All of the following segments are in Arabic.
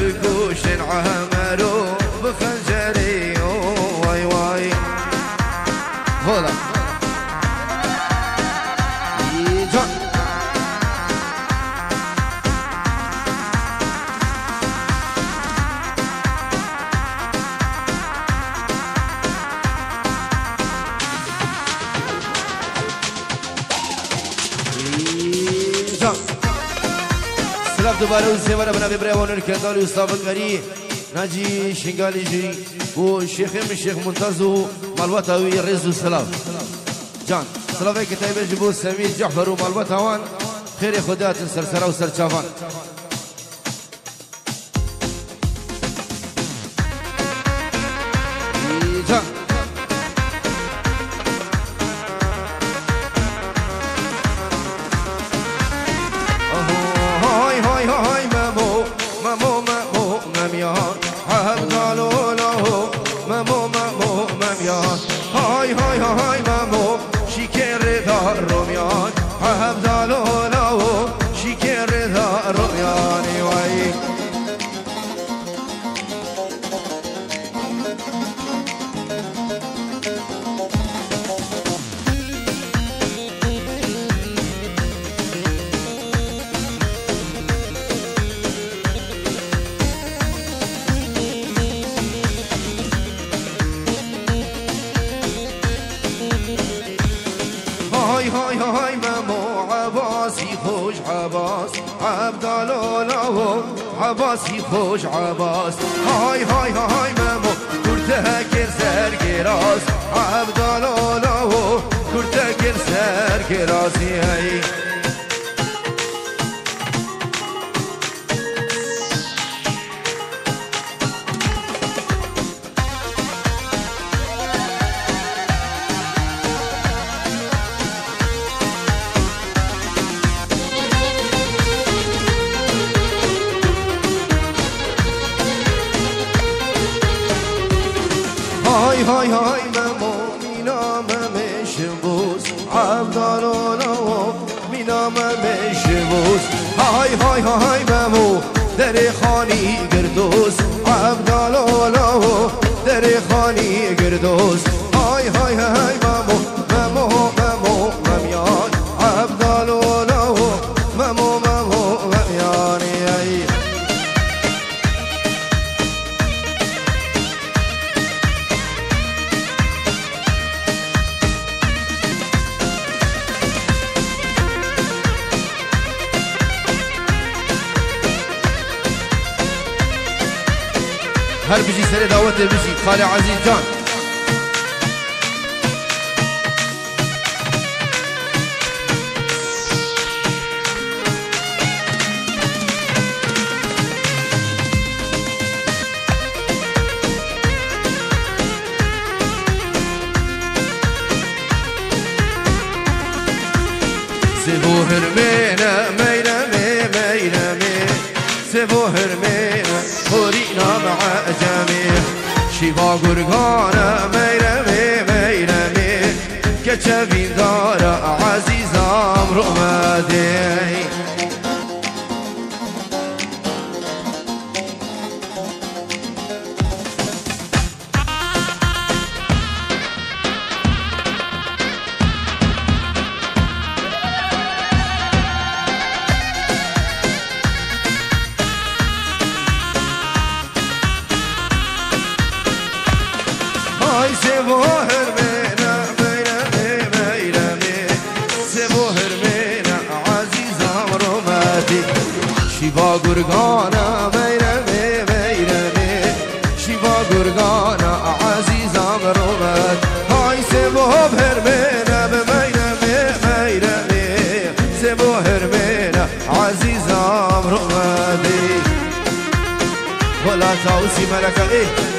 بگوش عمرو سیواره بنا ببرهوانر کندالی و صافقری ناجی شنگالی جی و شیخ من شیخ منتظ و مالوات هاوی رز و سلاف جان سلافه کتابه جبو سمیر جعفر و مالوات هوان خیر خدات سرسره و Tenho aí. الله عباسي خوش عباس هاي هاي هاي مامو كرته كر سر كراس عبد الله كرته كر سر كراسي هاي گردوز هاي هاي هاي مامو مامو مامو ممیان عبدالله مامو مامو ممیانی ای هل بيجي سري دعوته بيجي خالي عزيز جان all går malakare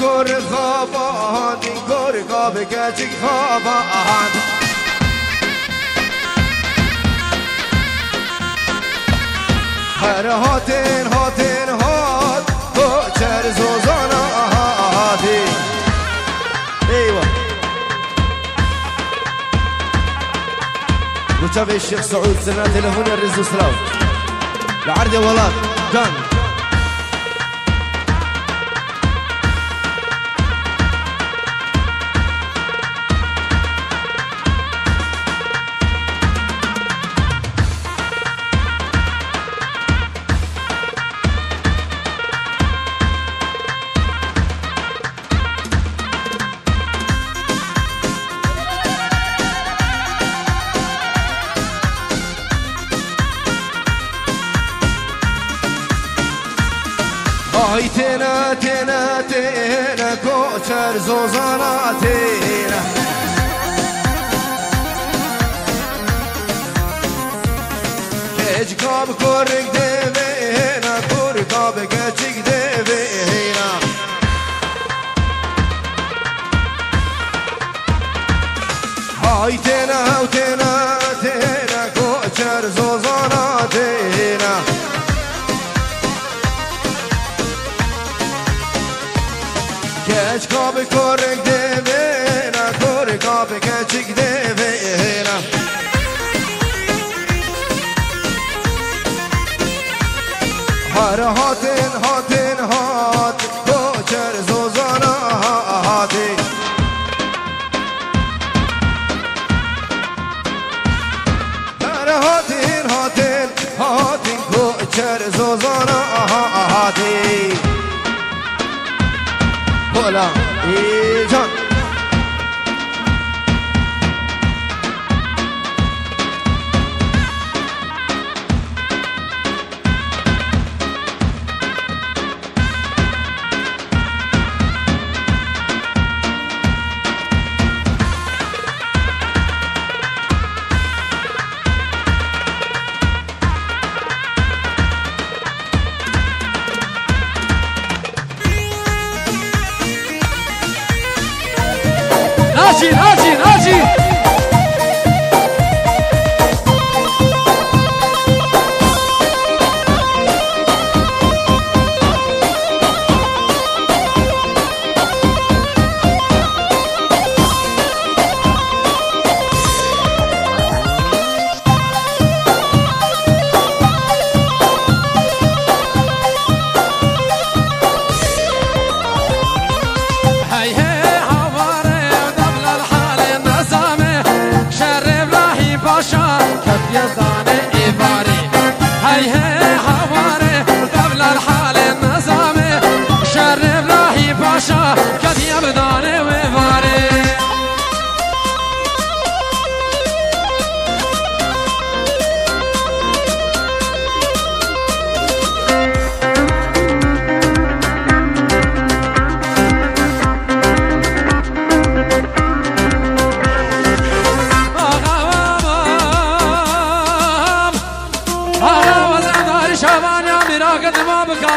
گور خوابان گور خواب گچک خوابان. هر هاتین هاتین هات کوچر زوزانا هاتی أيوه وتابع الشيخ سعود سنة تلفون الرز سلاو العرض يا ولاد كان Zozana Teira Geç kab korek deve hena Kur kab geçik deve hena Hayten Jason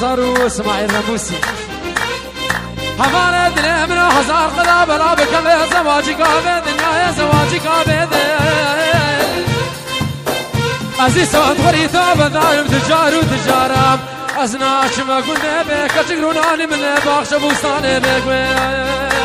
بابي نظر واسماعيل رموسي هفانه دل من هزار خدا بلا بكل زواجي قابل دنيا زواجي قابل عزیز سواد غری تا بدایم تجار و تجارم. از ناش ما گل به کچگرونانی من باخش بوستان بگوی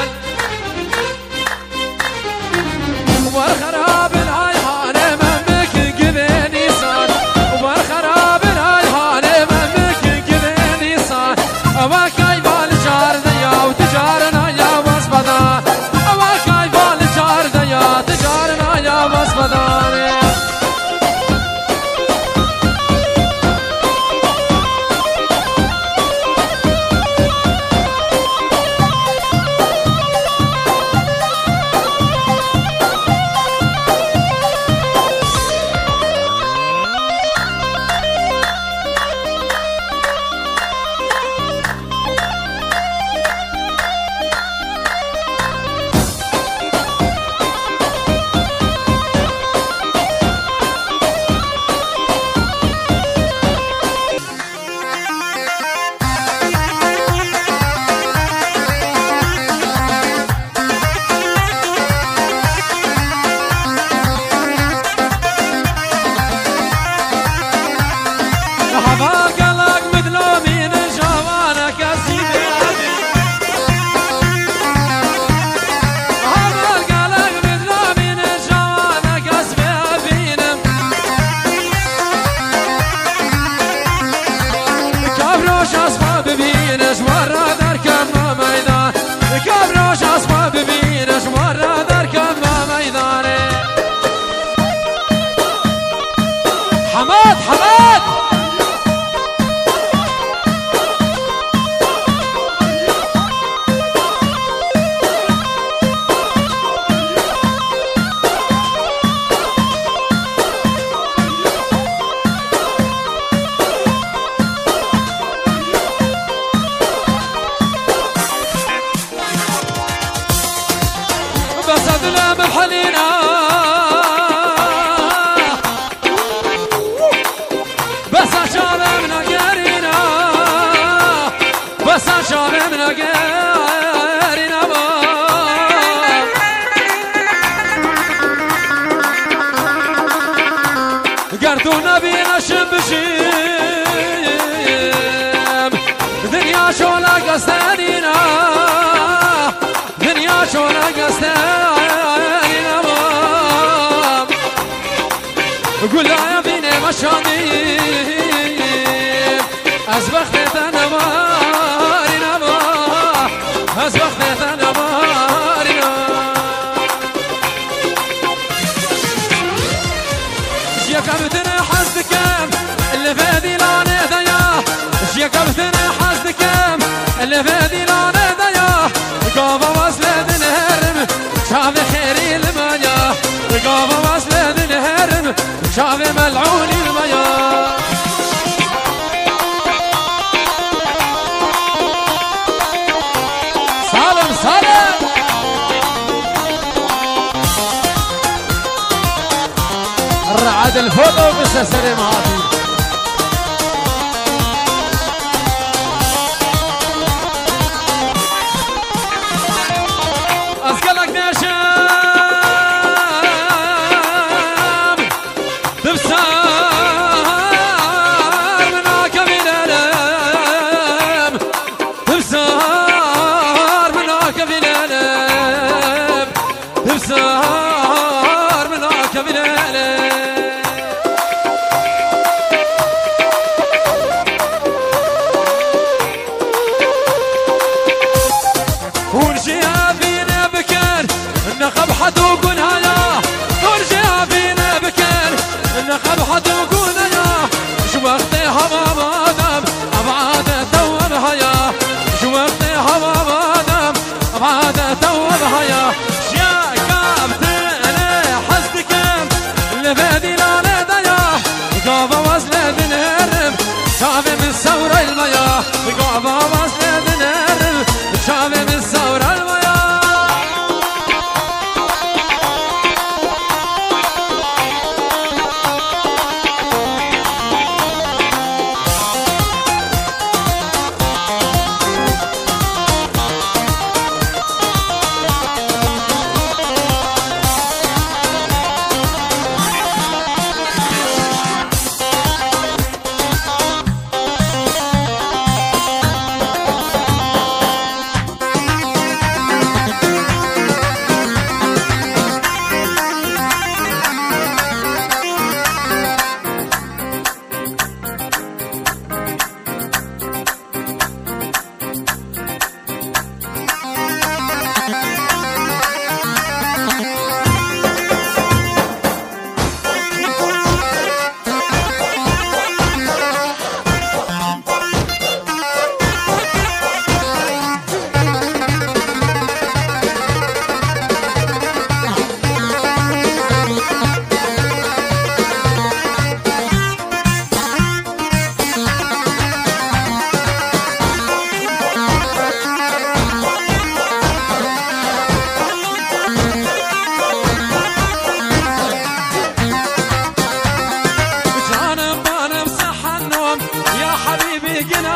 قول يا بيني مشاني از وقت تنواری نما از وقت تنواری يا كابتن حزدكم اللي فادي لأنه ديا يا كابتن حزدكم اللي فادي شاف ملعوني المياه سالم سالم. الرعد الفوطو بس سلم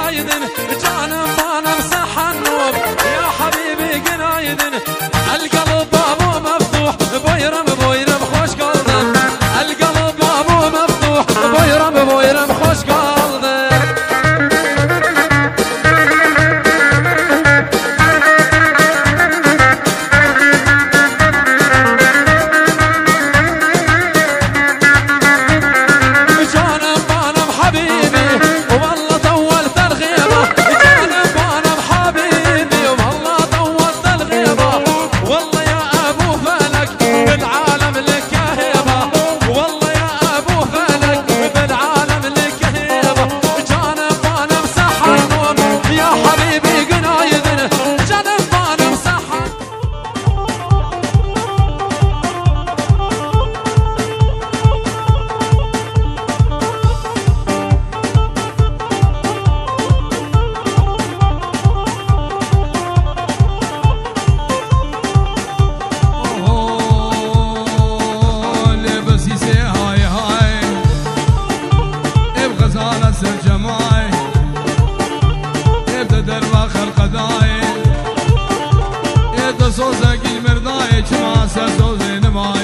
higher than the dawn of ابدا صوزك المرداي كما سر صوزي نماي بسيسي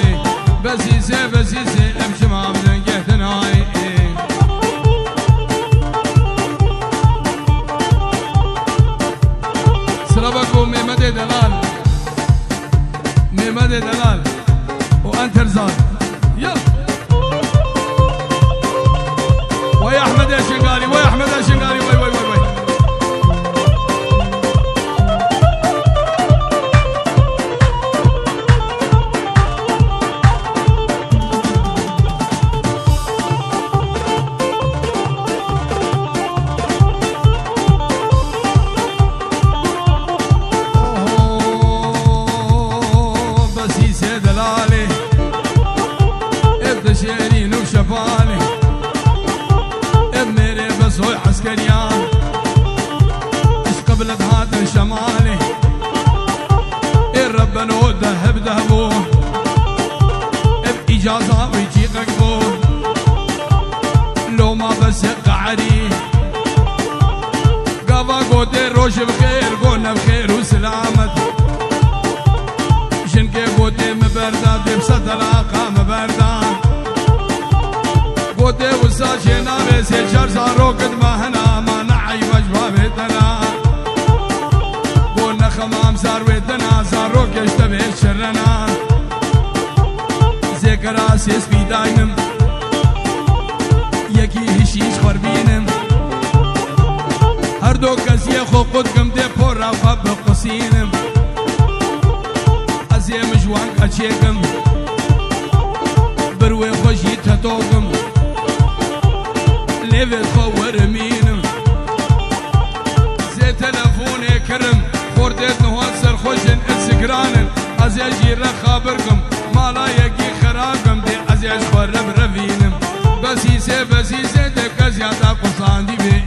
قودي وساشي نابي سيشار زارو قد ما هنا ما نعي وجبة بيتنا. قولنا خمام زار ويتنا زارو كشتبه شرنا. ذكرى سيس بيداينم يكي هشيش خربينم. هر دو کسی خو قدگم ده پر رفا بقسینم از یه مجوان کچیگم بروی خوشی تتوگم لیوت خو ورمینم زی تلفون کرم. خوردت نهاد سر خوشن یه جیر خابرگم مالا یکی خرابم ده از یه خورم روینم. بسیسه بسیسه ده کزیادا قصاندی به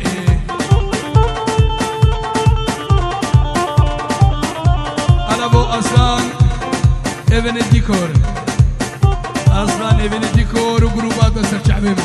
أنا ابو اصلان ابن الديكور اصلان ابن الديكور وجروبات بس الشعبي